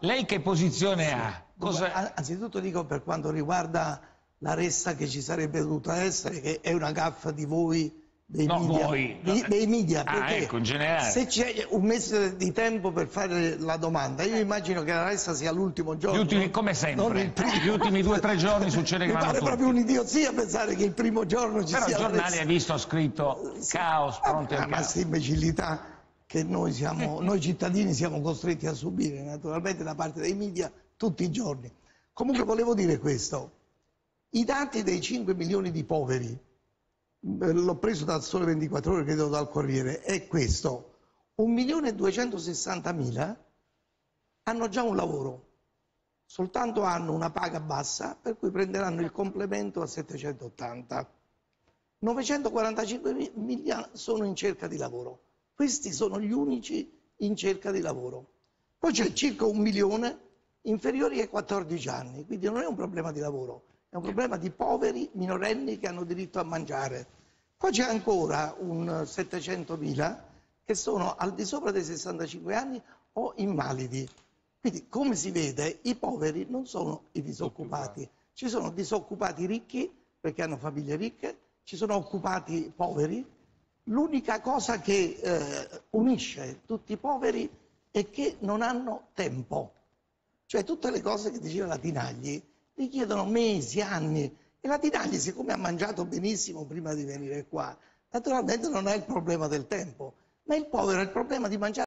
lei che posizione ha? Cosa... An- Anzitutto dico per quanto riguarda la ressa che ci sarebbe dovuta essere, che è una gaffa di voi, dei No, media. voi. No. dei media Ah, perché ecco, in generale. Se c'è un mese di tempo per fare la domanda, io immagino che la ressa sia l'ultimo Gli giorno. ultimi, come non sempre, il primo. gli ultimi due o tre giorni succede che Mi vanno pare tutti. proprio un'idiozia pensare che il primo giorno ci Però il sia la giornale ressa. ha visto, ha scritto caos, Ah, al ma caos. questa imbecillità che noi, siamo, noi cittadini siamo costretti a subire naturalmente da parte dei media tutti i giorni. Comunque volevo dire questo, i dati dei 5 milioni di poveri, eh, l'ho preso dal Sole 24 Ore, credo dal Corriere, è questo, 1 milione e 260 mila hanno già un lavoro, soltanto hanno una paga bassa per cui prenderanno il complemento a 780. 945 miglia sono in cerca di lavoro. Questi sono gli unici in cerca di lavoro. Poi c'è circa un milione inferiori ai 14 anni, quindi non è un problema di lavoro, è un problema di poveri minorenni che hanno diritto a mangiare. Poi c'è ancora un 700.000 che sono al di sopra dei 65 anni o invalidi. Quindi, come si vede, i poveri non sono i disoccupati, ci sono disoccupati ricchi perché hanno famiglie ricche, ci sono occupati poveri. L'unica cosa che eh, unisce tutti i poveri è che non hanno tempo. Cioè tutte le cose che diceva la Tinagli richiedono mesi, anni. E la Tinagli, siccome ha mangiato benissimo prima di venire qua, naturalmente non ha il problema del tempo, ma il povero ha il problema di mangiare.